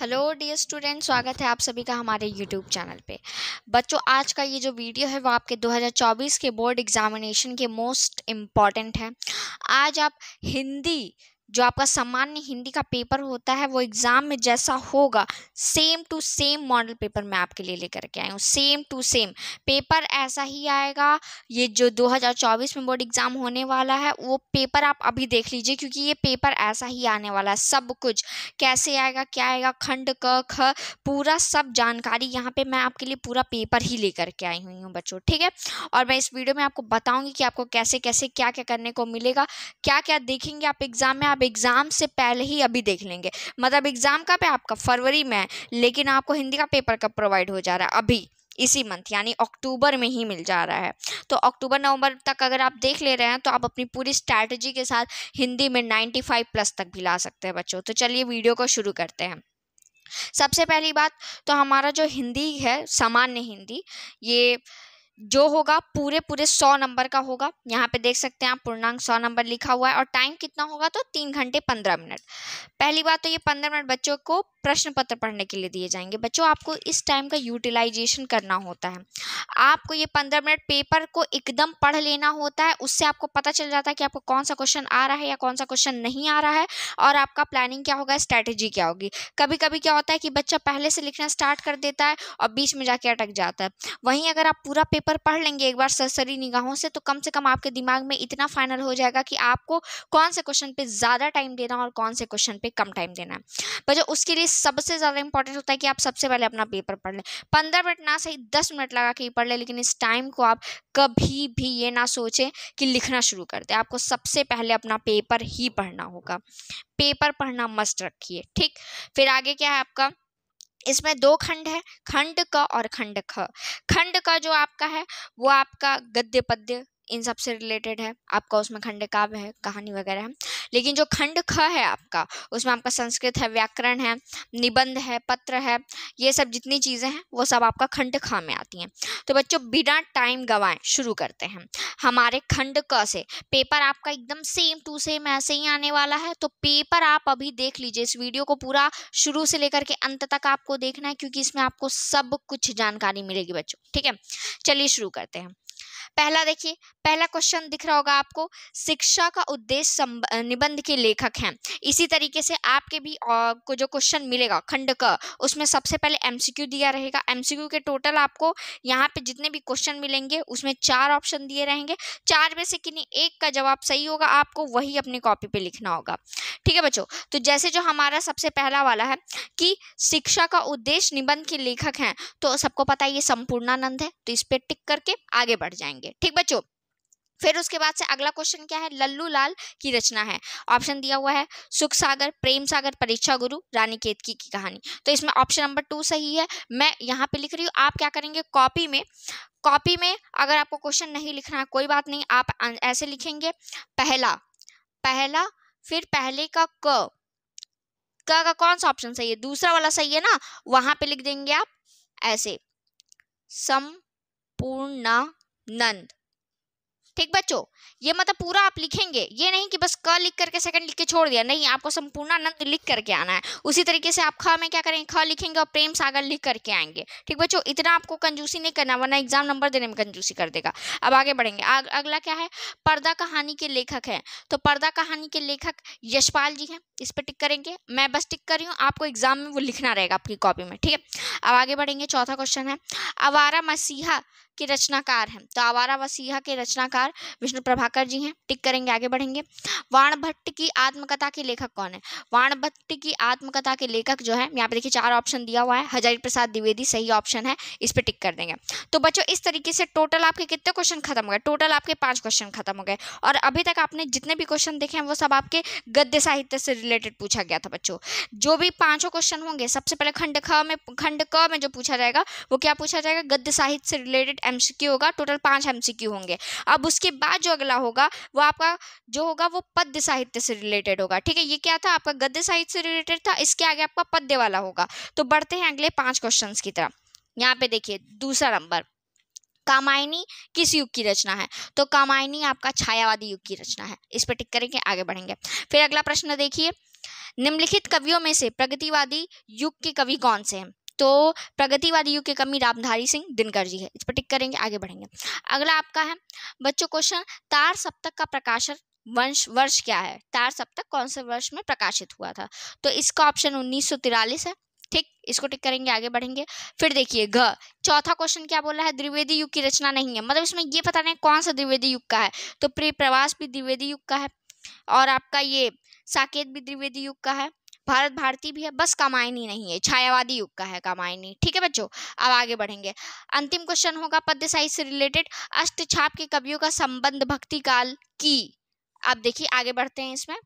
Hello dear student, स्वागत है आप सभी का हमारे यूट्यूब चैनल पे। बच्चों, आज का ये जो वीडियो है, वो आपके 2024 के बोर्ड एग्जामिनेशन के मोस्ट इंपॉर्टेंट है। आज आप हिंदी जो आपका सामान्य हिंदी का पेपर होता है, वो एग्ज़ाम में जैसा होगा same to same model paper मैं आपके लिए लेकर के आई हूँ सेम टू सेम पेपर ऐसा ही आएगा, ये जो 2024 में बोर्ड एग्ज़ाम होने वाला है, वो पेपर आप अभी देख लीजिए, क्योंकि ये पेपर ऐसा ही आने वाला है, सब कुछ कैसे आएगा, क्या आएगा, खंड, क, ख, पूरा सब जानकारी यहाँ पर मैं आपके लिए पूरा पेपर ही लेकर के आई हुई हूँ बच्चों, ठीक है? और मैं इस वीडियो में आपको बताऊँगी कि आपको कैसे कैसे क्या क्या करने को मिलेगा क्या क्या देखेंगे आप एग्ज़ाम में, आप आप एग्ज़ाम से पहले ही अभी देख लेंगे। मतलब एग्ज़ाम कब है आपका? फरवरी में है, लेकिन आपको हिंदी का पेपर कब प्रोवाइड हो जा रहा है? अभी, इसी मंथ, यानी अक्टूबर में ही मिल जा रहा है। तो अक्टूबर, नवंबर तक अगर आप देख ले रहे हैं तो आप अपनी पूरी स्ट्रैटेजी के साथ हिंदी में 95 प्लस तक भी ला सकते हैं बच्चों। तो चलिए वीडियो को शुरू करते हैं। सबसे पहली बात तो हमारा जो हिंदी है, सामान्य हिंदी, ये जो होगा पूरे पूरे सौ नंबर का होगा। यहाँ पे देख सकते हैं आप, पूर्णांक सौ नंबर लिखा हुआ है और टाइम कितना होगा तो तीन घंटे पंद्रह मिनट। पहली बात तो ये पंद्रह मिनट बच्चों को प्रश्न पत्र पढ़ने के लिए दिए जाएँगे। बच्चों, आपको इस टाइम का यूटिलाइजेशन करना होता है। आपको ये पंद्रह मिनट पेपर को एकदम पढ़ लेना होता है। उससे आपको पता चल जाता है कि आपको कौन सा क्वेश्चन आ रहा है या कौन सा क्वेश्चन नहीं आ रहा है और आपका प्लानिंग क्या होगा स्ट्रैटेजी क्या होगी। कभी कभी क्या होता है कि बच्चा पहले से लिखना स्टार्ट कर देता है और बीच में जाके अटक जाता है। वहीं अगर आप पूरा पेपर पढ़ लेंगे एक बार सरसरी निगाहों से तो कम से कम आपके दिमाग में इतना फाइनल हो जाएगा कि आपको कौन से क्वेश्चन पे ज़्यादा टाइम देना और कौन से क्वेश्चन पे कम टाइम देना है। बच्चों, उसके लिए सबसे ज़्यादा इंपॉर्टेंट होता है कि आप सबसे पहले अपना पेपर पढ़ लें। पंद्रह मिनट ना सही, दस मिनट लगा के पढ़ लें, लेकिन इस टाइम को आप कभी भी ये ना सोचें कि लिखना शुरू कर दें। आपको सबसे पहले अपना पेपर ही पढ़ना होगा। पेपर पढ़ना मस्ट रखिए, ठीक? फिर आगे क्या है आपका? इसमें दो खंड है, खंड क और खंड ख। खंड का जो आपका है, वो आपका गद्य पद्य इन सबसे रिलेटेड है। आपका उसमें खंड काव्य है, कहानी वगैरह है। लेकिन जो खंड ख है आपका, उसमें आपका संस्कृत है, व्याकरण है, निबंध है, पत्र है, ये सब जितनी चीज़ें हैं, वो सब आपका खंड ख में आती हैं। तो बच्चों, बिना टाइम गवाएँ, शुरू करते हैं। हमारे खंड क से पेपर आपका एकदम सेम टू सेम ऐसे ही आने वाला है तो पेपर आप अभी देख लीजिए, इस वीडियो को पूरा शुरू से लेकर के अंत तक आपको देखना है, क्योंकि इसमें आपको सब कुछ जानकारी मिलेगी बच्चों, ठीक है? चलिए शुरू करते हैं। पहला देखिए, पहला क्वेश्चन दिख रहा होगा आपको, शिक्षा का उद्देश्य निबंध के लेखक हैं। इसी तरीके से आपके भी को जो क्वेश्चन मिलेगा खंड का उसमें सबसे पहले एमसीक्यू दिया रहेगा। एमसीक्यू के टोटल आपको यहाँ पे जितने भी क्वेश्चन मिलेंगे, उसमें चार ऑप्शन दिए रहेंगे। चार में से किन्हीं एक का जवाब सही होगा, आपको वही अपनी कॉपी पे लिखना होगा। ठीक है बच्चों? तो जैसे जो हमारा सबसे पहला वाला है कि शिक्षा का उद्देश्य निबंध के लेखक हैं तो सबको पता है ये संपूर्णानंद है तो इस पर टिक करके आगे बढ़ जाएँगे। ठीक बच्चों, फिर उसके बाद से अगला क्वेश्चन क्या है? लल्लू लाल की रचना है। ऑप्शन दिया हुआ है, सुख सागर, प्रेम सागर, परीक्षा गुरु रानी केतकी की कहानी। तो इसमें ऑप्शन नंबर टू सही है। मैं यहाँ पे लिख रही हूँ, आप क्या करेंगे? कॉपी में कॉपी में अगर आपको क्वेश्चन नहीं लिखना है, कोई बात नहीं, आप ऐसे लिखेंगे, पहला पहला, फिर पहले का क क का कौन सा ऑप्शन सही है? दूसरा वाला सही है ना? वहाँ पे लिख देंगे आप, ऐसे संपूर्णानंद ठीक बच्चों ये मतलब पूरा आप लिखेंगे ये नहीं कि बस क लिख करके सेकंड लिख के छोड़ दिया नहीं आपको संपूर्ण संपूर्णानंद लिख करके आना है। उसी तरीके से आप ख में क्या करेंगे ख लिखेंगे और प्रेम सागर लिख करके आएँगे। ठीक बच्चों इतना आपको कंजूसी नहीं करना वरना एग्ज़ाम नंबर देने में कंजूसी कर देगा। अब आगे बढ़ेंगे। आग, अगला क्या है? पर्दा कहानी के लेखक है। तो पर्दा कहानी के लेखक यशपाल जी हैं। इस पर टिक करेंगे। मैं बस टिक कर रही हूँ आपको एग्ज़ाम में वो लिखना रहेगा आपकी कॉपी में। ठीक है? अब आगे बढ़ेंगे चौथा क्वेश्चन है। अवारा मसीहा के रचनाकार हैं। तो आवारा वसीहा के रचनाकार विष्णु प्रभाकर जी हैं। टिक करेंगे, आगे बढ़ेंगे। वाण भट्ट की आत्मकथा के लेखक कौन है? वाण भट्ट की आत्मकथा के लेखक जो है, यहाँ पे देखिए चार ऑप्शन दिया हुआ है। हजारी प्रसाद द्विवेदी, सही ऑप्शन है। इस पर टिक कर देंगे। तो बच्चों, इस तरीके से टोटल आपके कितने क्वेश्चन खत्म हो गए? टोटल आपके पाँच क्वेश्चन खत्म हो गए। और अभी तक आपने जितने भी क्वेश्चन देखे हैं, वो सब आपके गद्य साहित्य से रिलेटेड पूछा गया था बच्चों। जो भी पाँचों क्वेश्चन होंगे, सबसे पहले खंड ख में, खंड क में जो पूछा जाएगा, वो क्या पूछा जाएगा? गद्य साहित्य से रिलेटेड एमसीक्यू होगा टोटल पाँच एमसीक्यू होंगे। अब उसके बाद जो अगला होगा, वो आपका जो होगा, वो पद्य साहित्य से रिलेटेड होगा, ठीक है? ये क्या था? आपका गद्य साहित्य से रिलेटेड था, इसके आगे आपका पद्य वाला होगा। तो बढ़ते हैं अगले पाँच क्वेश्चन की तरफ़। यहाँ पे देखिए, दूसरा नंबर। कामायनी किस युग की रचना है? तो कामायनी आपका छायावादी युग की रचना है। इस पर टिक करेंगे, आगे बढ़ेंगे। फिर अगला प्रश्न देखिए। निम्नलिखित कवियों में से प्रगतिवादी युग के कवि कौन से हैं? तो प्रगतिवादी युग के कवि रामधारी सिंह दिनकर जी है। इस पर टिक करेंगे, आगे बढ़ेंगे। अगला आपका है, बच्चों क्वेश्चन तार सप्तक का प्रकाशन वंश, वर्ष क्या है? तार सप्तक कौन से वर्ष में प्रकाशित हुआ था? तो इसका ऑप्शन उन्नीस है, ठीक? इसको टिक करेंगे, आगे बढ़ेंगे। फिर देखिए, घ, चौथा क्वेश्चन क्या बोला है? द्विवेदी युग की रचना नहीं है। मतलब इसमें ये पता नहीं कौन सा द्विवेदी युग का है। तो प्री प्रवास भी द्विवेदी युग का है, और आपका ये साकेत भी द्विवेदी युग का है। भारत भारती भी है, बस कामायनी नहीं है, छायावादी युग का है कामायनी। ठीक है बच्चों, अब आगे बढ़ेंगे। अंतिम क्वेश्चन होगा पद्य साहित्य से रिलेटेड अष्ट छाप के कवियों का संबंध भक्ति काल की। अब देखिए आगे बढ़ते हैं इसमें।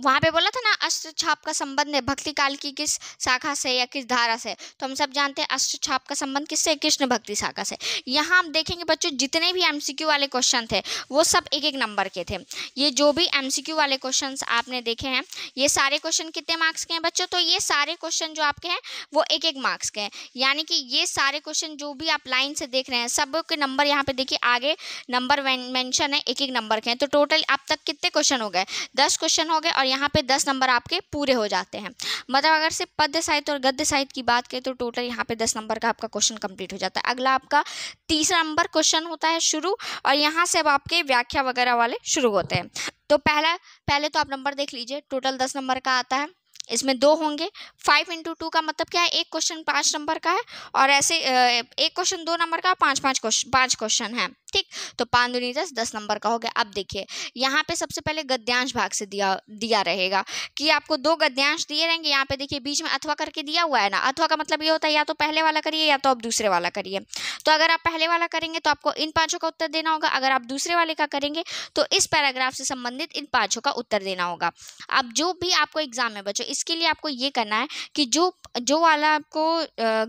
वहाँ पे बोला था ना अष्ट छाप का संबंध है, भक्ति काल की किस शाखा से या किस धारा से तो हम सब जानते हैं अष्ट छाप का संबंध किससे कृष्ण भक्ति शाखा से। यहाँ हम देखेंगे बच्चों, जितने भी एमसीक्यू वाले क्वेश्चन थे, वो सब एक एक नंबर के थे। ये जो भी एमसीक्यू वाले क्वेश्चन आपने देखे हैं, ये सारे क्वेश्चन कितने मार्क्स के हैं बच्चों? तो ये सारे क्वेश्चन जो आपके हैं, वो एक एक मार्क्स के हैं। यानी कि ये सारे क्वेश्चन जो भी आप लाइन से देख रहे हैं, सब के नंबर यहाँ पे देखिए, आगे नंबर मैंशन है एक एक नंबर के हैं। तो टोटल अब तक कितने क्वेश्चन हो गए? दस क्वेश्चन हो गए और यहाँ पे दस नंबर आपके पूरे हो जाते हैं। मतलब अगर सिर्फ़ पद्य साहित्य और गद्य साहित्य की बात करें तो टोटल यहाँ पे दस नंबर का आपका क्वेश्चन कंप्लीट हो जाता है। अगला आपका तीसरा नंबर क्वेश्चन होता है शुरू और यहाँ से अब आपके व्याख्या वगैरह वाले शुरू होते हैं। तो पहला, पहले तो आप नंबर देख लीजिए। टोटल दस नंबर का आता है। इसमें दो होंगे। फाइव इंटू टू का मतलब क्या है? एक क्वेश्चन पाँच नंबर का है और ऐसे एक क्वेश्चन दो नंबर का, पाँच पाँच क्वेश्चन पाँच क्वेश्चन है, ठीक? तो पाँच दूनी दस दस नंबर का हो गया। अब देखिए, यहाँ पे सबसे पहले गद्यांश भाग से दिया दिया रहेगा कि आपको दो गद्यांश दिए रहेंगे। यहाँ पे देखिए, बीच में अथवा करके दिया हुआ है ना? अथवा का मतलब ये होता है, या तो पहले वाला करिए या तो आप दूसरे वाला करिए। तो अगर आप पहले वाला करेंगे तो आपको इन पाँचों का उत्तर देना होगा। अगर आप दूसरे वाले का करेंगे तो इस पैराग्राफ से संबंधित इन पाँचों का उत्तर देना होगा। अब जो भी आपको एग्ज़ाम में बचो बच्चों इसके लिए आपको ये करना है कि जो जो वाला आपको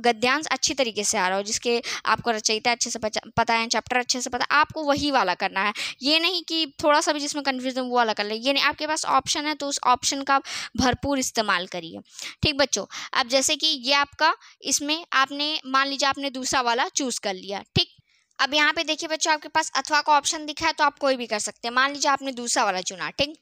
गद्यांश अच्छी तरीके से आ रहा हो, जिसके आपको रचयिता अच्छे से पता है, चैप्टर अच्छे से पता है आपको वही वाला करना है। ये नहीं कि थोड़ा सा भी जिसमें कन्फ्यूज़न वो वाला कर ले। ये नहीं, आपके पास ऑप्शन है तो उस ऑप्शन का भरपूर इस्तेमाल करिए। ठीक बच्चों, अब जैसे कि ये आपका, इसमें आपने, मान लीजिए आपने दूसरा वाला चूज़ कर लिया, ठीक? अब यहाँ पे देखिए बच्चों, आपके पास अथवा का ऑप्शन दिखा है तो आप कोई भी कर सकते हैं। मान लीजिए आपने दूसरा वाला चुना, ठीक?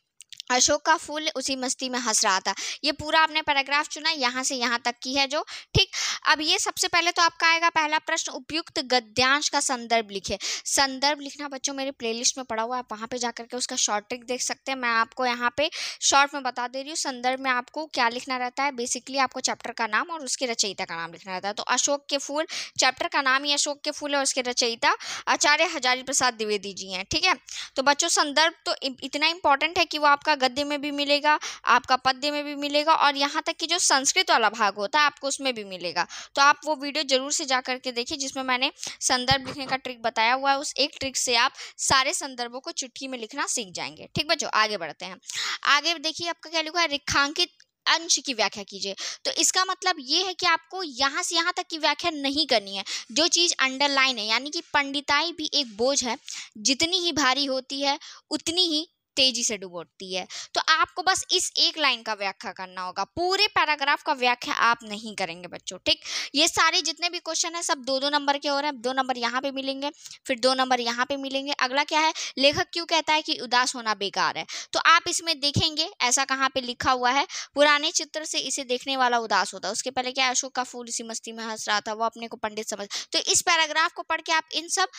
अशोक का फूल उसी मस्ती में हंस रहा था। ये पूरा आपने पैराग्राफ चुना, यहाँ से यहाँ तक की है जो, ठीक? अब ये सबसे पहले तो आपका आएगा पहला प्रश्न, उपयुक्त गद्यांश का संदर्भ लिखे। संदर्भ लिखना बच्चों मेरे प्लेलिस्ट में पड़ा हुआ है वहाँ पे जाकर के उसका शॉर्ट ट्रिक देख सकते हैं। मैं आपको यहाँ पे शॉर्ट में बता दे रही हूँ, संदर्भ में आपको क्या लिखना रहता है? बेसिकली आपको चैप्टर का नाम और उसके रचयिता का नाम लिखना रहता है। तो अशोक के फूल चैप्टर का नाम ही अशोक के फूल है उसके रचयिता आचार्य हजारी प्रसाद द्विवेदी जी हैं, ठीक है? तो बच्चों संदर्भ तो इतना इंपॉर्टेंट है कि वो आपका गद्य में भी मिलेगा, आपका पद्य में भी मिलेगा और यहाँ तक कि जो संस्कृत वाला भाग होता है, आपको उसमें भी मिलेगा। तो आप वो वीडियो ज़रूर से जा करके देखिए, जिसमें मैंने संदर्भ लिखने का ट्रिक बताया हुआ है, उस एक ट्रिक से आप सारे संदर्भों को चुटकी में लिखना सीख जाएँगे। ठीक बच्चों, आगे बढ़ते हैं। आगे देखिए, आपका क्या लिखा है? रेखांकित अंश की व्याख्या कीजिए। तो इसका मतलब ये है कि आपको यहाँ से यहाँ तक की व्याख्या नहीं करनी है। जो चीज़ अंडरलाइन है, यानी कि पंडिताई भी एक बोझ है, जितनी ही भारी होती है, उतनी ही तेज़ी से डुबोती है। तो आपको बस इस एक लाइन का व्याख्या करना होगा। पूरे पैराग्राफ का व्याख्या आप नहीं करेंगे बच्चों, ठीक? ये सारे जितने भी क्वेश्चन है, सब दो दो नंबर के हो रहे हैं। दो नंबर यहाँ पे मिलेंगे, फिर दो नंबर यहाँ पे मिलेंगे। अगला क्या है? लेखक क्यों कहता है कि उदास होना बेकार है? तो आप इसमें देखेंगे, ऐसा कहाँ पे लिखा हुआ है, पुराने चित्र से इसे देखने वाला उदास होता है। उसके पहले क्या अशोक का फूल इसी मस्ती में हंस रहा था, वो अपने को पंडित समझ तो इस पैराग्राफ को पढ़ के आप इन सब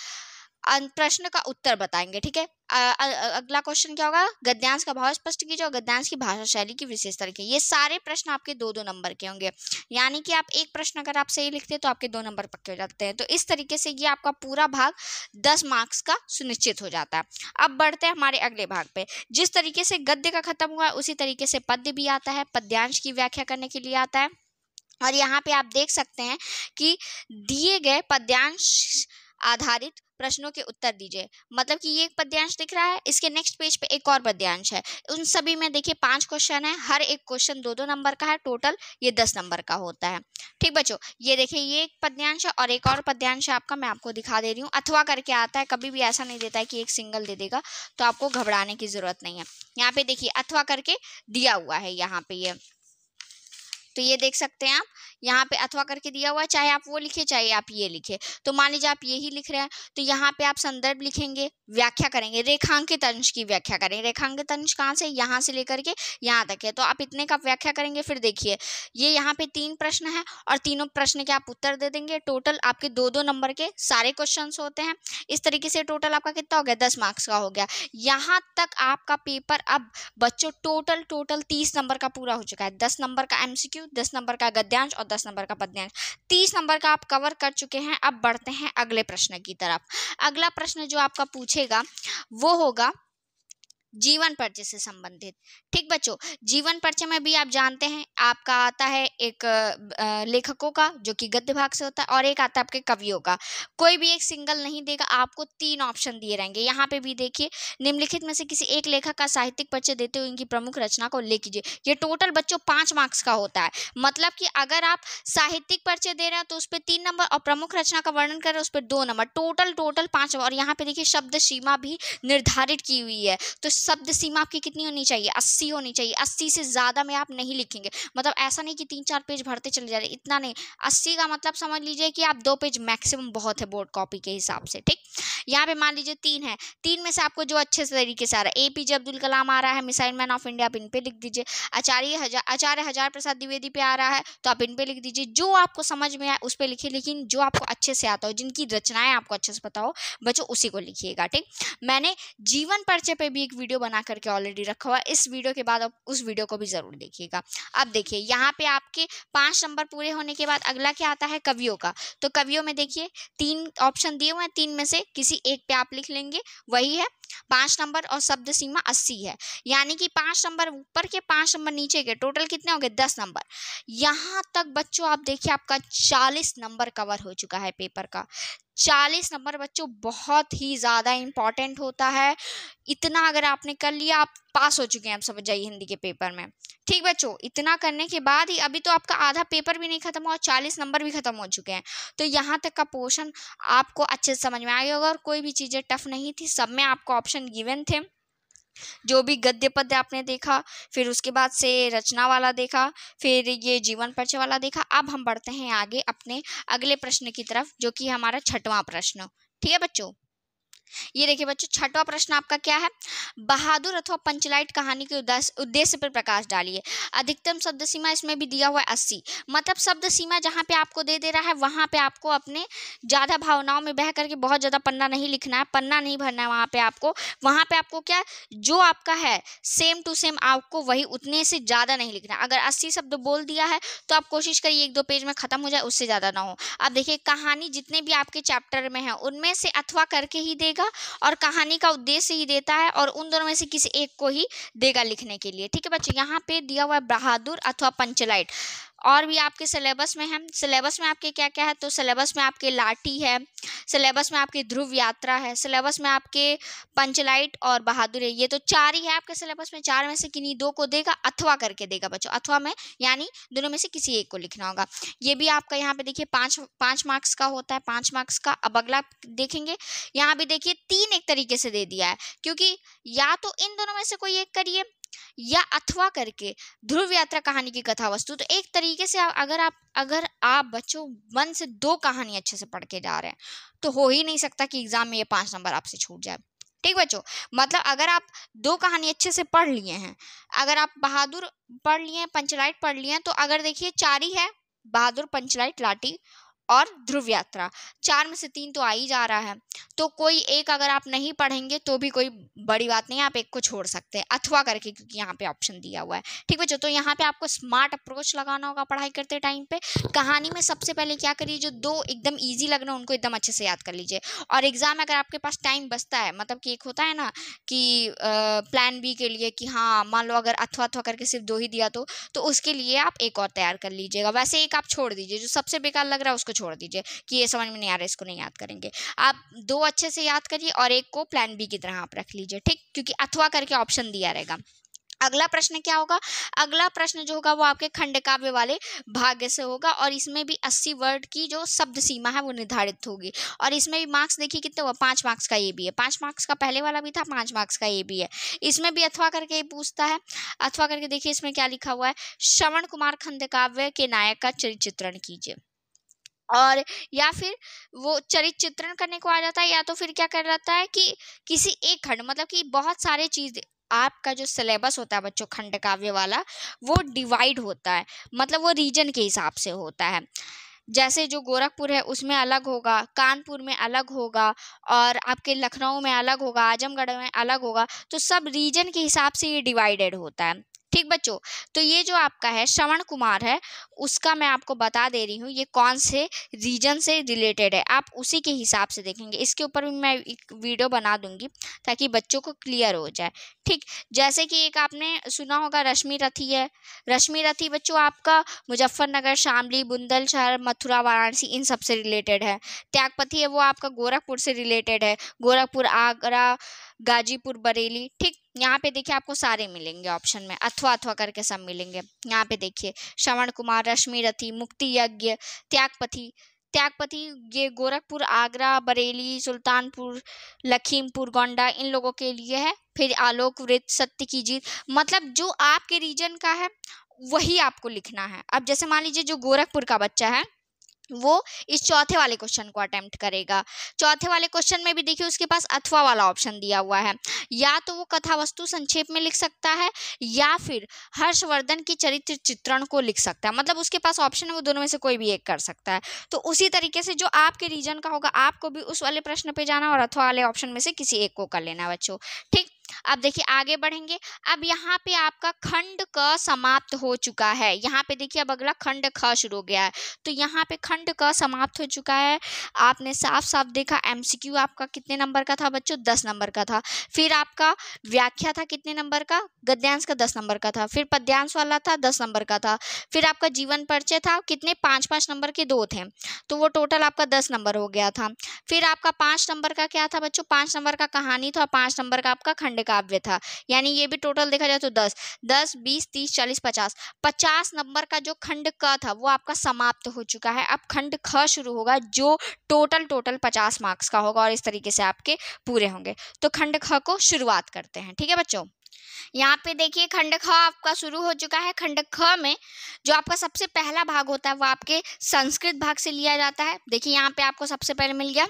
प्रश्न का उत्तर बताएँगे, ठीक है? अगला क्वेश्चन क्या होगा? गद्यांश का भाव स्पष्ट कीजिए और गद्यांश की भाषा शैली की विशेषता लिखिए ये सारे प्रश्न आपके दो दो नंबर के होंगे। यानी कि आप एक प्रश्न अगर आप सही लिखते हैं तो आपके दो नंबर पक्के हो जाते हैं। तो इस तरीके से ये आपका पूरा भाग दस मार्क्स का सुनिश्चित हो जाता है। अब बढ़ते हैं हमारे अगले भाग पे। जिस तरीके से गद्य का खत्म हुआ है उसी तरीके से पद्य भी आता है। पद्यांश की व्याख्या करने के लिए आता है। और यहाँ पे आप देख सकते हैं कि दिए गए पद्यांश आधारित प्रश्नों के उत्तर दीजिए। मतलब कि ये एक पद्यांश दिख रहा है, इसके नेक्स्ट पेज पे एक और पद्यांश है। उन सभी में देखिए पाँच क्वेश्चन है, हर एक क्वेश्चन दो दो नंबर का है टोटल ये दस नंबर का होता है। ठीक बच्चों, ये देखिए ये एक पद्यांश है और एक और पद्यांश है आपका, मैं आपको दिखा दे रही हूँ। अथवा करके आता है, कभी भी ऐसा नहीं देता है कि एक सिंगल दे देगा तो आपको घबराने की ज़रूरत नहीं है। यहाँ पे देखिए अथवा करके दिया हुआ है, यहाँ पे ये। तो ये देख सकते हैं आप यहाँ पे अथवा करके दिया हुआ है, चाहे आप वो लिखे, चाहे आप ये लिखे। तो मान लीजिए आप यही लिख रहे हैं तो यहाँ पे आप संदर्भ लिखेंगे, व्याख्या करेंगे, रेखांकित अंश की व्याख्या करेंगे। रेखांकित अंश कहाँ से? यहाँ से लेकर के यहाँ तक है। तो आप इतने का व्याख्या करेंगे, फिर देखिए, ये यहाँ पे तीन प्रश्न है और तीनों प्रश्न के आप उत्तर दे देंगे। टोटल आपके दो दो नंबर के सारे क्वेश्चन होते हैं। इस तरीके से टोटल आपका कितना हो गया? दस मार्क्स का हो गया। यहाँ तक आपका पेपर अब, बच्चों, टोटल टोटल तीस नंबर का पूरा हो चुका है। दस नंबर का एमसीक्यू दस नंबर का गद्यांश और दस नंबर का पद्यांश तीस नंबर का आप कवर कर चुके हैं, अब बढ़ते हैं अगले प्रश्न की तरफ़। अगला प्रश्न जो आपका पूछेगा, वो होगा जीवन परिचय से संबंधित। ठीक बच्चों, जीवन परिचय में भी आप जानते हैं, आपका आता है एक लेखकों का, जो कि गद्य भाग से होता है, और एक आता है आपके कवियों का। कोई भी एक सिंगल नहीं देगा, आपको तीन ऑप्शन दिए रहेंगे। यहाँ पे भी देखिए, निम्नलिखित में से किसी एक लेखक का साहित्यिक परिचय देते हुए इनकी प्रमुख रचना को लिख कीजिए। ये टोटल बच्चों पाँच मार्क्स का होता है। मतलब कि अगर आप साहित्यिक परिचय दे रहे हैं तो उस पर तीन नंबर और प्रमुख रचना का वर्णन कर रहे हैं, उस पर दो नंबर। टोटल टोटल पाँच और यहाँ पे देखिए, शब्द सीमा भी निर्धारित की हुई है। तो शब्द सीमा आपकी कितनी होनी चाहिए? अस्सी होनी चाहिए। अस्सी से ज़्यादा में आप नहीं लिखेंगे। मतलब ऐसा नहीं कि तीन चार पेज भरते चले जा रहे इतना नहीं। अस्सी का मतलब समझ लीजिए कि आप दो पेज मैक्सिमम बहुत है बोर्ड कॉपी के हिसाब से, ठीक? यहाँ पे मान लीजिए तीन है। तीन में से आपको जो अच्छे से तरीके से आ रहा है। ए पी जे अब्दुल कलाम आ रहा है, मिसाइल मैन ऑफ़ इंडिया, आप इन पे लिख दीजिए। आचार्य हज़ार आचार्य हज़ार प्रसाद द्विवेदी पे आ रहा है तो आप इन पे लिख दीजिए। जो आपको समझ में आए, उस पर लिखिए। लेकिन जो आपको अच्छे से आता हो, जिनकी रचनाएँ आपको अच्छे से पता हो, बच्चों, उसी को लिखिएगा, ठीक? मैंने जीवन परिचय पे भी एक वीडियो बना करके ऑलरेडी रखा हुआ इस वीडियो के बाद आप उस वीडियो को भी ज़रूर देखिएगा। अब देखिए, यहाँ पे आपके पाँच नंबर पूरे होने के बाद अगला क्या आता है? कवियों का। तो कवियों में देखिए, तीन ऑप्शन दिए हुए हैं। तीन में से किसी एक पे आप लिख लेंगे। वही है, पाँच नंबर और शब्द सीमा अस्सी है। यानी कि पाँच नंबर ऊपर के, पाँच नंबर नीचे के टोटल कितने हो गए दस नंबर। यहाँ तक बच्चों, आप देखिए आपका चालीस नंबर कवर हो चुका है पेपर का। चालीस नंबर बच्चों बहुत ही ज़्यादा इंपॉर्टेंट होता है। इतना अगर आपने कर लिया, आप पास हो चुके हैं आप समझ जाइए हिंदी के पेपर में। ठीक बच्चों, इतना करने के बाद ही अभी तो आपका आधा पेपर भी नहीं खत्म हुआ और चालीस नंबर भी खत्म हो चुके हैं। तो यहाँ तक का पोर्शन आपको अच्छे से समझ में आ गया होगा और कोई भी चीज़ें टफ नहीं थी, सब में आपको ऑप्शन गिवन थे। जो भी गद्य पद्य आपने देखा, फिर उसके बाद से रचना वाला देखा, फिर ये जीवन परिचय वाला देखा। अब हम बढ़ते हैं आगे अपने अगले प्रश्न की तरफ़, जो कि हमारा छठवां प्रश्न। ठीक है बच्चों? ये देखिए बच्चों, छठवा प्रश्न आपका क्या है? बहादुर अथवा पंचलाइट कहानी के उद्देश्य पर प्रकाश डालिए। अधिकतम शब्द सीमा इसमें भी दिया हुआ है अस्सी। मतलब शब्द सीमा जहाँ पे आपको दे दे रहा है, वहाँ पे आपको अपने ज़्यादा भावनाओं में बह करके बहुत ज़्यादा पन्ना नहीं लिखना है, पन्ना नहीं भरना है वहाँ पे आपको। वहाँ पे आपको क्या, जो आपका है सेम टू सेम आपको वही उतने से ज़्यादा नहीं लिखना अगर अस्सी शब्द बोल दिया है तो आप कोशिश करिए एक दो पेज में ख़त्म हो जाए, उससे ज़्यादा ना हो। अब देखिए, कहानी जितने भी आपके चैप्टर में है, उनमें से अथवा करके ही देगा देगा और कहानी का उद्देश्य ही देता है और उन दोनों में से किसी एक को ही देगा लिखने के लिए। ठीक है बच्चों, यहाँ पे दिया हुआ है बहादुर अथवा पंचलाइट। और भी आपके सिलेबस में है। सिलेबस में आपके क्या क्या है? तो सिलेबस में आपके लाठी है सिलेबस में आपकी ध्रुव यात्रा है सिलेबस में आपके पंचलाइट और बहादुर है। ये तो चार ही है आपके सिलेबस में। चार में से किन्हीं दो को देगा? अथवा करके देगा बच्चों। अथवा में, यानी दोनों में से किसी एक को लिखना होगा। ये भी आपका यहाँ पे देखिए पाँच पाँच मार्क्स का होता है, पाँच मार्क्स का। अब अगला देखेंगे। यहाँ भी देखिए तीन एक तरीके से दे दिया है, क्योंकि या तो इन दोनों में से कोई एक करिए या अथवा करके, ध्रुव यात्रा कहानी की कथा वस्तु। तो एक तरीके से अगर आप अगर आप बच्चों मन से दो कहानी अच्छे से पढ़ के जा रहे हैं तो हो ही नहीं सकता कि एग्ज़ाम में ये पाँच नंबर आपसे छूट जाए। ठीक बच्चों? मतलब अगर आप दो कहानी अच्छे से पढ़ लिए हैं, अगर आप बहादुर पढ़ लिए हैं, पंचलाइट पढ़ लिए हैं तो अगर देखिए, चार ही है, बहादुर, पंचलाइट, लाठी और ध्रुव यात्रा। चार में से तीन तो आ ही जा रहा है। तो कोई एक अगर आप नहीं पढ़ेंगे तो भी कोई बड़ी बात नहीं, आप एक को छोड़ सकते हैं। अथवा करके, क्योंकि यहाँ पे ऑप्शन दिया हुआ है। ठीक बच्चों तो यहाँ पे आपको स्मार्ट अप्रोच लगाना होगा पढ़ाई करते टाइम पे। कहानी में सबसे पहले क्या करिए, जो दो एकदम ईजी लग रहे हैं, उनको एकदम अच्छे से याद कर लीजिए। और एग्ज़ाम अगर आपके पास टाइम बचता है मतलब कि एक होता है ना, कि प्लान बी के लिए कि हाँ मान लो अगर अथवा अथवा करके सिर्फ़ दो ही दिया तो तो उसके लिए आप एक और तैयार कर लीजिएगा। वैसे एक आप छोड़ दीजिए, जो सबसे बेकार लग रहा है, उसको छोड़ दीजिए कि ये समझ में नहीं आ रहा, इसको नहीं याद करेंगे। आप दो अच्छे से याद करिए और एक को प्लान बी की तरह आप रख लीजिए, ठीक? क्योंकि अथवा करके ऑप्शन दिया रहेगा। अगला प्रश्न क्या होगा? अगला प्रश्न जो होगा वो आपके खंड काव्य वाले भाग्य से होगा और इसमें भी अस्सी वर्ड की जो शब्द सीमा है वो निर्धारित होगी। और इसमें भी मार्क्स देखिए कितने हुआ? पाँच मार्क्स का ये भी है। पाँच मार्क्स का पहले वाला भी था, पाँच मार्क्स का ये भी है। इसमें भी अथवा करके पूछता है, अथवा करके देखिए इसमें क्या लिखा हुआ है? श्रवण कुमार खंड काव्य के नायक का चरित्र चित्रण कीजिए। और या फिर वो चरित्र चित्रण करने को आ जाता है या तो फिर क्या कर जाता है कि किसी एक खंड मतलब कि बहुत सारे चीज़ आपका जो सिलेबस होता है बच्चों खंड काव्य वाला, वो डिवाइड होता है मतलब वो रीजन के हिसाब से होता है। जैसे जो गोरखपुर है, उसमें अलग होगा, कानपुर में अलग होगा और आपके लखनऊ में अलग होगा, आजमगढ़ में अलग होगा तो सब रीजन के हिसाब से ये डिवाइडेड होता है। ठीक बच्चों तो ये जो आपका है, श्रवण कुमार है, उसका मैं आपको बता दे रही हूँ, ये कौन से रीजन से रिलेटेड है, आप उसी के हिसाब से देखेंगे। इसके ऊपर भी मैं एक वीडियो बना दूँगी, ताकि बच्चों को क्लियर हो जाए, ठीक? जैसे कि एक आपने सुना होगा, रश्मि रथी है, रश्मि रथी बच्चों आपका मुजफ्फरनगर, शामली बुंदलशहर मथुरा, वाराणसी, इन सबसे रिलेटेड है, त्यागपति है वो आपका गोरखपुर से रिलेटेड है, गोरखपुर, आगरा गाजीपुर, बरेली, ठीक? यहाँ पे देखिए आपको सारे मिलेंगे ऑप्शन में अथवा अथवा करके सब मिलेंगे। यहाँ पे देखिए, श्रवण कुमार, रश्मि रथी, मुक्ति यज्ञ, त्यागपति त्यागपति, ये गोरखपुर, आगरा, बरेली, सुल्तानपुर, लखीमपुर, गोंडा, इन लोगों के लिए है। फिर आलोक वृत्त सत्य की जीत मतलब जो आपके रीजन का है, वही आपको लिखना है। अब जैसे मान लीजिए जो गोरखपुर का बच्चा है वो इस चौथे वाले क्वेश्चन को अटेम्प्ट करेगा। चौथे वाले क्वेश्चन में भी देखिए उसके पास अथवा वाला ऑप्शन दिया हुआ है। या तो वो कथा वस्तु संक्षेप में लिख सकता है या फिर हर्षवर्धन की चरित्र चित्रण को लिख सकता है। मतलब उसके पास ऑप्शन है, वो दोनों में से कोई भी एक कर सकता है। तो उसी तरीके से जो आपके रीजन का होगा, आपको भी उस वाले प्रश्न पे जाना और अथवा वाले ऑप्शन में से किसी एक को कर लेना बच्चों। ठीक? अब देखिए आगे बढ़ेंगे। अब यहाँ पे आपका खंड क समाप्त हो चुका है। यहाँ पे देखिए अब अगला खंड ख शुरू हो गया है। तो यहाँ पे खंड क समाप्त हो चुका है। आपने साफ़ साफ़ देखा एमसीक्यू आपका कितने नंबर का था बच्चों? दस नंबर का था। फिर आपका व्याख्या था कितने नंबर का? गद्यांश का दस नंबर का था। फिर पद्यांश वाला था, दस नंबर का था। फिर आपका जीवन परिचय था, कितने? पाँच पाँच नंबर के दो थे। तो वो टोटल आपका दस नंबर हो गया था। फिर आपका पाँच नंबर का क्या था बच्चों? पाँच नंबर का कहानी था पाँच नंबर का आपका खंड काव्य था। यानी ये भी टोटल देखा जाए तो दस। दस, बीस, तीस, चालीस, पचास। पचास नंबर का जो खंड क था, वो आपका समाप्त हो चुका है। अब खंड ख शुरू होगा, जो टोटल टोटल पचास मार्क्स का होगा और इस तरीके से आपके पूरे होंगे। तो खंड ख को शुरुआत करते हैं, ठीक है बच्चों? यहाँ पे देखिए, खंड ख आपका शुरू हो चुका है। खंड ख में जो आपका सबसे पहला भाग होता है, वो आपके संस्कृत भाग से लिया जाता है। देखिए, यहाँ पे आपको सबसे पहले मिल गया।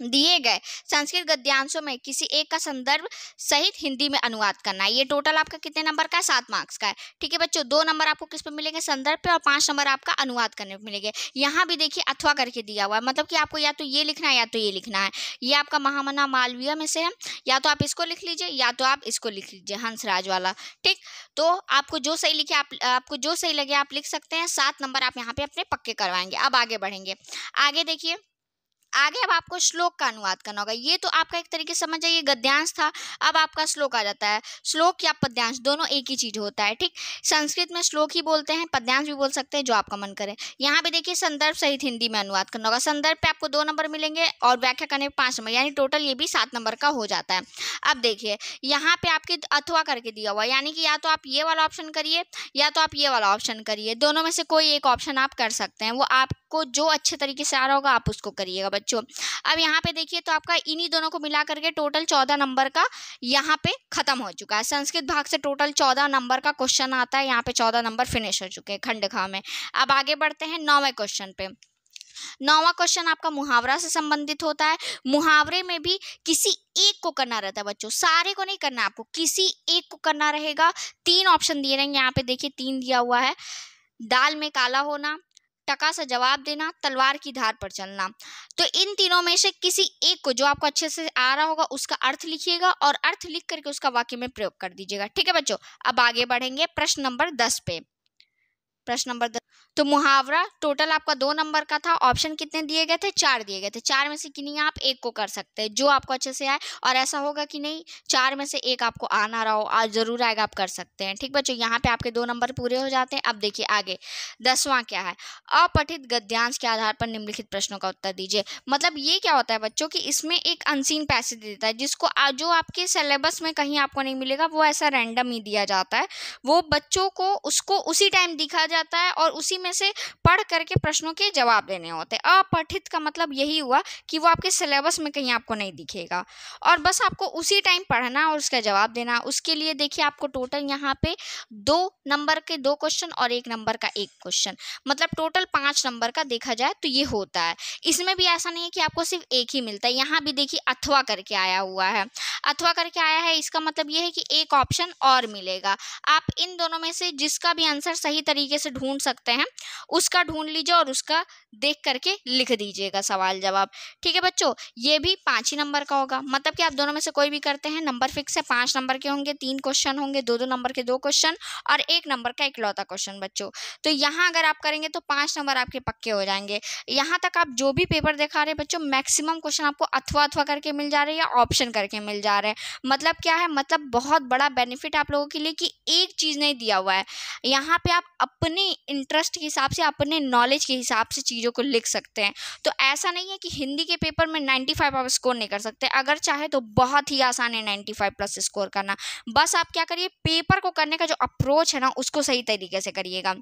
दिए गए। संस्कृत गद्यांशों में किसी एक का संदर्भ सहित हिंदी में अनुवाद करना। है ये टोटल आपका कितने नंबर का है? सात मार्क्स का है। ठीक है बच्चों, दो नंबर आपको किस पे मिलेंगे? संदर्भ पे और पाँच नंबर आपका अनुवाद करने पे मिलेंगे। यहाँ भी देखिए अथवा करके दिया हुआ है। मतलब कि आपको या तो ये लिखना है या तो ये लिखना है। ये आपका महामना मालवीय में से है। या तो आप इसको लिख लीजिए या तो आप इसको लिख लीजिए, हंसराज वाला। ठीक? तो आपको जो सही लिखे आप, आपको जो सही लगे आप लिख सकते हैं। सात नंबर आप यहाँ पे अपने पक्के करवाएँगे। अब आगे बढ़ेंगे। आगे देखिए आगे अब आपको श्लोक का अनुवाद करना होगा। ये तो आपका एक तरीके समझ जाइए, गद्यांश था, अब आपका श्लोक आ जाता है। श्लोक या पद्यांश दोनों एक ही चीज़ होता है, ठीक? संस्कृत में श्लोक ही बोलते हैं, पद्यांश भी बोल सकते हैं, जो आपका मन करे। यहाँ पे देखिए संदर्भ सहित हिंदी में अनुवाद करना होगा। संदर्भ पे आपको दो नंबर मिलेंगे और व्याख्या करने पर पाँच नंबर, यानी टोटल ये भी सात नंबर का हो जाता है। अब देखिए, यहाँ पे आपके अथवा करके दिया हुआ यानी कि या तो आप ये वाला ऑप्शन करिए, या तो आप ये वाला ऑप्शन करिए। दोनों में से कोई एक ऑप्शन आप कर सकते हैं, वो आपको जो अच्छे तरीके से आ रहा होगा, आप उसको करिएगा बच्चों। अब यहाँ पे देखिए तो आपका इन्हीं दोनों को मिला करके टोटल चौदह नंबर का यहाँ पे खत्म हो चुका है। संस्कृत भाग से टोटल चौदह नंबर का क्वेश्चन आता है, यहाँ पे चौदह नंबर फिनिश हो चुके हैं खंड खा में। अब आगे बढ़ते हैं नौवें क्वेश्चन पे। नौवा क्वेश्चन आपका मुहावरा से संबंधित होता है। मुहावरे में भी किसी एक को करना रहता है बच्चों, सारे को नहीं करना, आपको किसी एक को करना रहेगा। तीन ऑप्शन दिए रहेंगे, यहाँ पे देखिए तीन दिया हुआ है। दाल में काला होना टका सा जवाब देना, तलवार की धार पर चलना। तो इन तीनों में से किसी एक को जो आपको अच्छे से आ रहा होगा, उसका अर्थ लिखिएगा और अर्थ लिख करके उसका वाक्य में प्रयोग कर दीजिएगा। ठीक है बच्चों, अब आगे बढ़ेंगे प्रश्न नंबर दस पे। प्रश्न नंबर दस तो मुहावरा टोटल आपका दो नंबर का था, ऑप्शन कितने दिए गए थे? चार दिए गए थे। चार में से कि नहीं आप एक को कर सकते हैं, जो आपको अच्छे से आए। और ऐसा होगा कि नहीं, चार में से एक आपको आना रहा हो आज ज़रूर आएगा, आप कर सकते हैं। ठीक बच्चों, यहाँ पे आपके दो नंबर पूरे हो जाते हैं। अब देखिए आगे, दसवां क्या है? अपठित गद्यांश के आधार पर निम्नलिखित प्रश्नों का उत्तर दीजिए। मतलब ये क्या होता है बच्चों की इसमें एक अनसीन पैसेज देता है, जिसको जो आपके सिलेबस में कहीं आपको नहीं मिलेगा, वो ऐसा रैंडम ही दिया जाता है। वो बच्चों को, उसको उसी टाइम दिखा जाता है और उसी में से पढ़ करके प्रश्नों के जवाब देने होते। हैं अपठित का मतलब यही हुआ कि वो आपके सिलेबस में कहीं आपको नहीं दिखेगा। और बस आपको उसी टाइम पढ़ना और उसका जवाब देना। उसके लिए देखिए आपको टोटल यहाँ पे दो नंबर के दो क्वेश्चन और एक नंबर का एक क्वेश्चन। मतलब टोटल पाँच नंबर का देखा जाए तो ये होता है। इसमें भी ऐसा नहीं है कि आपको सिर्फ़ एक ही मिलता है। यहाँ भी देखिए अथवा करके आया हुआ है। अथवा करके आया है, इसका मतलब ये है कि एक ऑप्शन और मिलेगा। आप इन दोनों में से जिसका भी आंसर सही तरीके से ढूंढ सकते हैं उसका ढूंढ लीजिए और उसका देख करके लिख दीजिएगा सवाल जवाब। ठीक है बच्चों, ये भी पाँच ही नंबर का होगा। मतलब कि आप दोनों में से कोई भी करते हैं, नंबर फिक्स है, पाँच नंबर के होंगे, तीन क्वेश्चन होंगे दो दो नंबर के दो क्वेश्चन और एक नंबर का इकलौता क्वेश्चन बच्चों। तो यहाँ अगर आप करेंगे तो पाँच नंबर आपके पक्के हो जाएँगे। यहाँ तक आप जो भी पेपर दिखा रहे हैं बच्चों, मैक्सिमम क्वेश्चन आपको अथवा अथवा करके मिल जा रहे हैं या ऑप्शन करके मिल जा रहे हैं। मतलब क्या है मतलब बहुत बड़ा बेनिफिट आप लोगों के लिए कि एक चीज़ नहीं दिया हुआ है। यहाँ पे आप अपने इंटरेस्ट के हिसाब से अपने नॉलेज के हिसाब से चीज़ों को लिख सकते हैं। तो ऐसा नहीं है कि हिंदी के पेपर में नाइन्टी फाइव आप स्कोर नहीं कर सकते। अगर चाहे तो बहुत ही आसान है नाइन्टी फाइव प्लस स्कोर करना। बस आप क्या करिए पेपर को करने का जो अप्रोच है ना, उसको सही तरीके से करिएगा।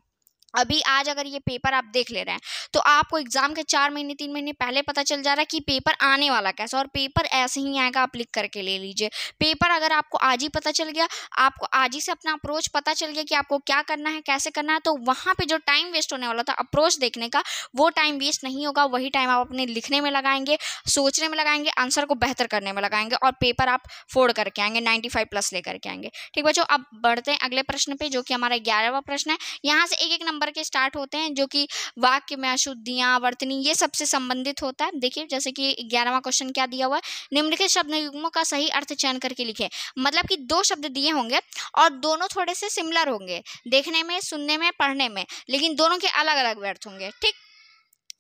अभी आज अगर ये पेपर आप देख ले रहे हैं तो आपको एग्ज़ाम के चार महीने, तीन महीने पहले पता चल जा रहा है कि पेपर आने वाला कैसा और पेपर ऐसे ही आएगा, आप लिख करके ले लीजिए। पेपर अगर आपको आज ही पता चल गया, आपको आज ही से अपना अप्रोच पता चल गया कि आपको क्या करना है, कैसे करना है तो वहाँ पर जो टाइम वेस्ट होने वाला था अप्रोच देखने का, वो टाइम वेस्ट नहीं होगा। वही टाइम आप अपने लिखने में लगाएँगे, सोचने में लगाएँगे आंसर को बेहतर करने में लगाएँगे और पेपर आप फोड़ करके आएँगे नाइन्टी फाइव प्लस लेकर के आएँगे। ठीक बच्चों, अब बढ़ते हैं अगले प्रश्न पे, जो कि हमारा ग्यारहवा प्रश्न है। यहाँ से एक एक नंबर के स्टार्ट होते हैं, जो कि वाक्य में अशुद्धियाँ वर्तनी ये सबसे संबंधित होता है। देखिए, जैसे कि ग्यारहवा क्वेश्चन क्या दिया हुआ है? निम्नलिखित शब्द, युग्मों का सही अर्थ चयन करके लिखे। मतलब कि दो शब्द दिए होंगे और दोनों थोड़े से सिमिलर होंगे, देखने में, सुनने में, पढ़ने में, लेकिन दोनों के अलग अलग व्यर्थ होंगे, ठीक?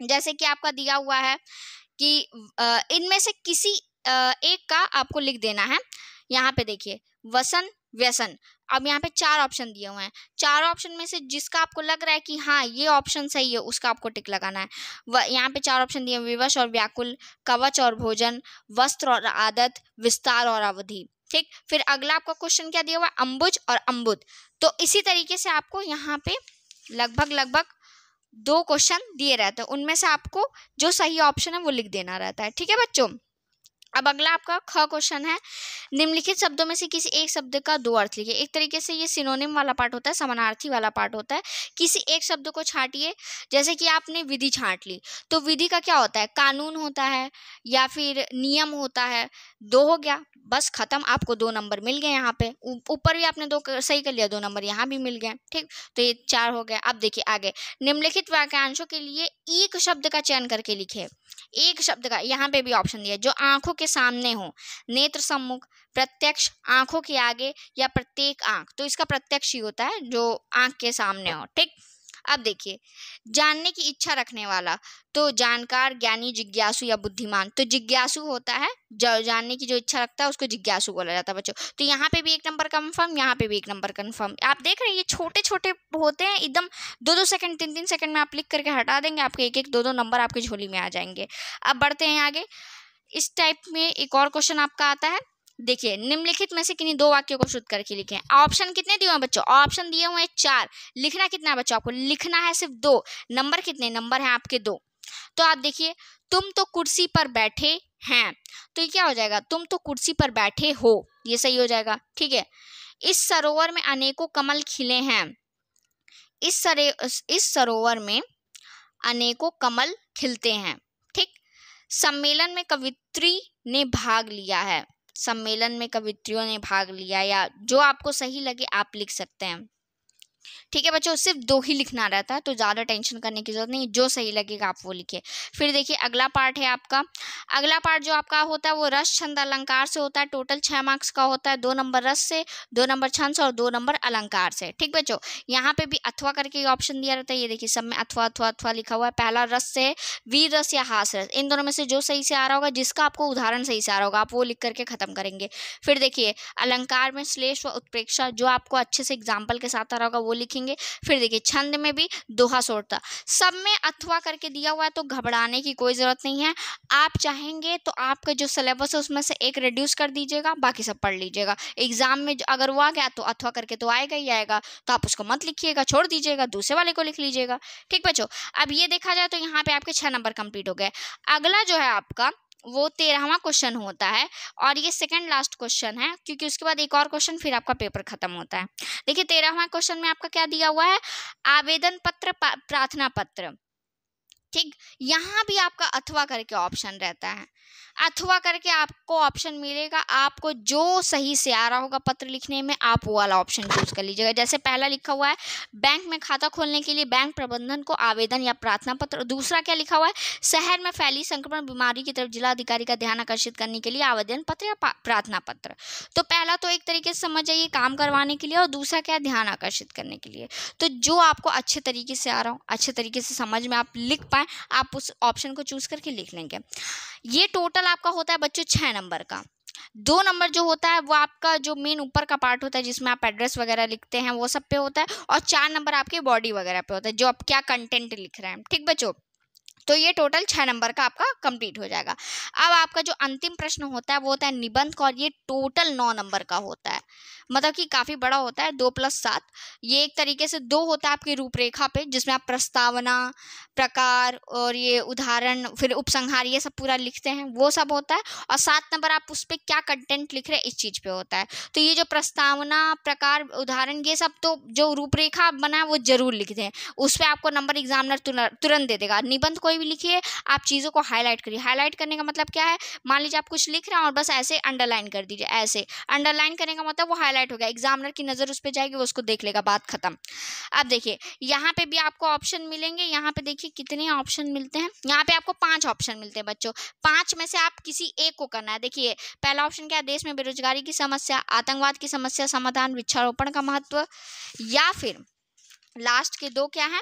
जैसे कि आपका दिया हुआ है कि इनमें से किसी एक का आपको लिख देना है। यहाँ पे देखिए वसन व्यसन। अब यहाँ पे चार ऑप्शन दिए हुए हैं। चार ऑप्शन में से जिसका आपको लग रहा है कि हाँ ये ऑप्शन सही है, उसका आपको टिक लगाना है। यहाँ पे चार ऑप्शन दिए विवश और व्याकुल, कवच और भोजन, वस्त्र और आदत, विस्तार और अवधि। ठीक? फिर अगला आपका क्वेश्चन क्या दिया हुआ है? अम्बुज और अम्बुद। तो इसी तरीके से आपको यहाँ पे लगभग लगभग दो क्वेश्चन दिए रहते हैं। उनमें से आपको जो सही ऑप्शन है वो लिख देना रहता है। ठीक है बच्चों? अब अगला आपका ख क्वेश्चन है। निम्नलिखित शब्दों में से किसी एक शब्द का दो अर्थ लिखिए। एक तरीके से ये सिनोनिम वाला पार्ट होता है, समानार्थी वाला पार्ट होता है। किसी एक शब्द को छाटिए, जैसे कि आपने विधि छाट ली तो विधि का क्या होता है? कानून होता है या फिर नियम होता है। दो हो गया, बस खत्म, आपको दो नंबर मिल गए यहाँ पे। ऊपर भी आपने दो सही कर लिया, दो नंबर यहाँ भी मिल गए, ठीक? तो ये चार हो गए। अब देखिए आगे, निम्नलिखित वाक्यांशों के लिए एक शब्द का चयन करके लिखे एक शब्द का यहाँ पे भी ऑप्शन दिया, जो आँखों के सामने हो। नेत्र सम्मुख, प्रत्यक्ष आँखों के आगे या प्रत्येक आँख। तो इसका प्रत्यक्ष ही होता है, जो आँख के सामने हो, ठीक? अब देखिए, जानने की इच्छा रखने वाला तो जानकार, ज्ञानी, जिज्ञासु या बुद्धिमान तो जिज्ञासु होता है, जो, जानने की जो इच्छा रखता है उसको जिज्ञासु बोला जाता है, बच्चों। तो यहाँ पे भी एक नंबर कन्फर्म यहाँ पे भी एक नंबर कन्फर्म आप देख रहे हैं, ये छोटे छोटे होते हैं, एकदम दो दो सेकंड तीन तीन सेकंड में आप लिख करके हटा देंगे, आपके एक एक दो दो नंबर आपकी झोली में आ जाएँगे। अब बढ़ते हैं आगे। इस टाइप में एक और क्वेश्चन आपका आता है देखिए, निम्नलिखित में से किन्हीं दो वाक्यों को शुद्ध करके लिखें। ऑप्शन कितने दिए हुए बच्चों? ऑप्शन दिए हुए हैं चार। लिखना कितना है बच्चों आपको? लिखना है सिर्फ़ दो। नंबर कितने? नंबर हैं आपके दो। तो आप देखिए, तुम तो कुर्सी पर बैठे हैं। तो ये क्या हो जाएगा? तुम तो कुर्सी पर बैठे हो। ये सही हो जाएगा। ठीक है? इस सरोवर में अनेकों कमल खिले हैं। इस सरे, इस सरोवर में अनेकों कमल खिलते हैं। ठीक? सम्मेलन में कवित्री ने भाग लिया है। सम्मेलन में कवित्रियों ने भाग लिया या जो आपको सही लगे आप लिख सकते हैं। ठीक है, बच्चों, सिर्फ़ दो ही लिखना रहता है तो ज़्यादा टेंशन करने की ज़रूरत नहीं, जो सही लगेगा आप वो लिखिए। फिर देखिए, अगला पार्ट है आपका। अगला पार्ट जो आपका होता है, वो रस, छंद, अलंकार से होता है। टोटल छः मार्क्स का होता है, दो नंबर रस से, दो नंबर छंद से और दो नंबर अलंकार से। ठीक बच्चों, यहाँ पे भी अथवा करके ऑप्शन दिया रहता है। ये देखिए, सब में अथवा अथवा अथवा लिखा हुआ है। पहला रस से वीर रस या हास रस। इन दोनों में से जो सही से आ रहा होगा, जिसका आपको उदाहरण सही से आ रहा होगा, आप वो लिख करके खत्म करेंगे। फिर देखिए, अलंकार में श्लेष व उत्प्रेक्षा, जो आपको अच्छे से एग्ज़ाम्पल के साथ आ रहा होगा, वो लिखेंगे। फिर देखिए, छंद में भी दोहा सोड़ता। सब में अथवा करके दिया हुआ है तो घबराने की कोई ज़रूरत नहीं है। आप चाहेंगे तो आपका जो सिलेबस है उसमें से एक रिड्यूस कर दीजिएगा, बाकी सब पढ़ लीजिएगा। एग्ज़ाम में अगर वो आ गया तो अथवा करके तो आएगा ही आएगा। तो आप उसको मत लिखिएगा, छोड़ दीजिएगा, दूसरे वाले को लिख लीजिएगा। ठीक बच्चों, अब ये देखा जाए तो यहाँ पे आपके छः नंबर कंप्लीट हो गए। अगला जो है आपका वो तेरहवा क्वेश्चन होता है और ये सेकंड लास्ट क्वेश्चन है, क्योंकि उसके बाद एक और क्वेश्चन फिर आपका पेपर खत्म होता है। देखिए, तेरहवा क्वेश्चन में आपका क्या दिया हुआ है? आवेदन पत्र प्रार्थना पत्र। ठीक, यहाँ भी आपका अथवा करके ऑप्शन रहता है। अथवा करके आपको ऑप्शन मिलेगा, आपको जो सही से आ रहा होगा पत्र लिखने में, आप वो वाला ऑप्शन चूज़ कर लीजिएगा। जैसे पहला लिखा हुआ है, बैंक में खाता खोलने के लिए बैंक प्रबंधन को आवेदन या प्रार्थना पत्र दूसरा क्या लिखा हुआ है, शहर में फैली संक्रमण बीमारी की तरफ़ जिला अधिकारी का ध्यान आकर्षित करने के लिए आवेदन पत्र या प्रार्थना पत्र। तो पहला तो एक तरीके से समझ जाइए काम करवाने के लिए, और दूसरा क्या ध्यान आकर्षित करने के लिए। तो जो आपको अच्छे तरीके से आ रहा हो, अच्छे तरीके से समझ में आप लिख पाए आप उस ऑप्शन को चूज़ करके लिख लेंगे। ये टोटल आपका होता है बच्चों छः नंबर का। दो नंबर जो होता है वो आपका जो मेन ऊपर का पार्ट होता है जिसमें आप एड्रेस वगैरह लिखते हैं वो सब पे होता है और चार नंबर आपके बॉडी वगैरह पे होता है जो आप क्या कंटेंट लिख रहे हैं। ठीक बच्चों? तो ये टोटल छः नंबर का आपका कंप्लीट हो जाएगा। अब आपका जो अंतिम प्रश्न होता है, वो होता है निबंध का और ये टोटल नौ नंबर का होता है। मतलब कि काफ़ी बड़ा होता है, दो प्लस सात। ये एक तरीके से दो होता है आपकी रूपरेखा पे, जिसमें आप प्रस्तावना, प्रकार और ये उदाहरण, फिर उपसंहार, ये सब पूरा लिखते हैं, वो सब होता है। और सात नंबर आप उस पर क्या कंटेंट लिख रहे हैं, इस चीज़ पे होता है। तो ये जो प्रस्तावना, प्रकार, उदाहरण, ये सब तो जो रूपरेखा बना है, वो ज़रूर लिख दें। उस पर आपको नंबर एग्जामिनर तुरंत दे देगा। निबंध कोई भी लिखिए, आप चीज़ों को हाईलाइट करिए। हाईलाइट करने का मतलब क्या है? मान लीजिए आप कुछ लिख रहे हैं और बस ऐसे अंडरलाइन कर दीजिए, ऐसे। अंडरलाइन करने का मतलब वो हाईलाइट हो गया। एग्जामिनर की नज़र उस पर जाएगी, वो उसको देख लेगा, बात खत्म। अब देखिए, यहाँ पे भी आपको ऑप्शन मिलेंगे। यहाँ पे देखिए कितने ऑप्शन मिलते हैं। यहाँ पे आपको पाँच ऑप्शन मिलते हैं बच्चों। पाँच में से आप किसी एक को करना है। देखिए, पहला ऑप्शन क्या है? देश में बेरोजगारी की समस्या, आतंकवाद की समस्या, समाधान, वृक्षारोपण का महत्व या फिर लास्ट के दो क्या है?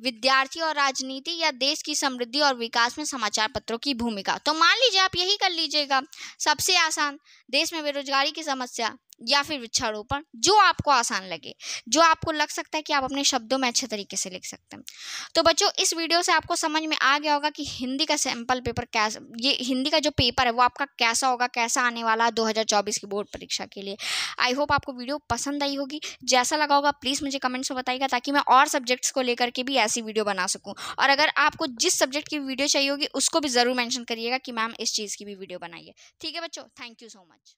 विद्यार्थी और राजनीति या देश की समृद्धि और विकास में समाचार पत्रों की भूमिका। तो मान लीजिए आप यही कर लीजिएगा। सबसे आसान, देश में बेरोजगारी की समस्या। या फिर वृक्षारोपण, जो आपको आसान लगे, जो आपको लग सकता है कि आप अपने शब्दों में अच्छे तरीके से लिख सकते हैं। तो बच्चों, इस वीडियो से आपको समझ में आ गया होगा कि हिंदी का सैंपल पेपर कैसा, ये हिंदी का जो पेपर है, वो आपका कैसा होगा, कैसा आने वाला है दो हज़ार चौबीस की बोर्ड परीक्षा के लिए। आई होप आपको वीडियो पसंद आई होगी। जैसा लगा होगा प्लीज़ मुझे कमेंट्स में बताइएगा ताकि मैं और सब्जेक्ट्स को लेकर के भी ऐसी वीडियो बना सकूँ। और अगर आपको जिस सब्जेक्ट की वीडियो चाहिए होगी, उसको भी ज़रूर मैंशन करिएगा कि मैम इस चीज़ की भी वीडियो बनाइए। ठीक है बच्चों थैंक यू सो मच